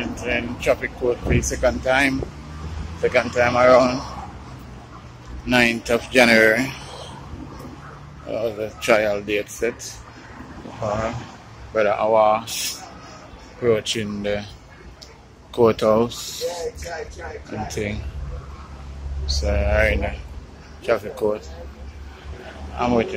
entering traffic court for the second time. Second time around 9th of January. Uh, the trial date set for Brother Awas approaching the courthouse and thing. So I'm in the traffic court. I'm with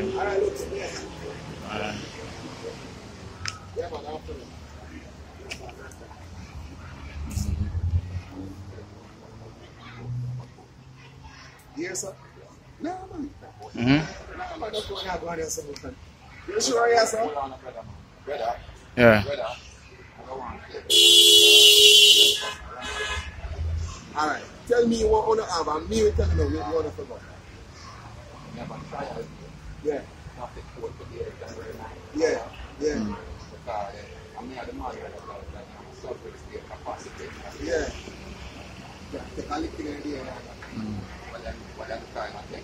Yes, sir. No, man. mhm. No, man, that's what I go on here, sir. You sure, yes, sir? Brother, Yeah. brother, I don't want to All right. Tell me what you want to have, and me will tell you what you want to forget. never try out Yeah, not to quote the day January 9th. yeah, yeah, Because uh, I'm not the man that does that. I'm a suffering state capacity. yeah. Yeah, take a look in there. But then, but then the time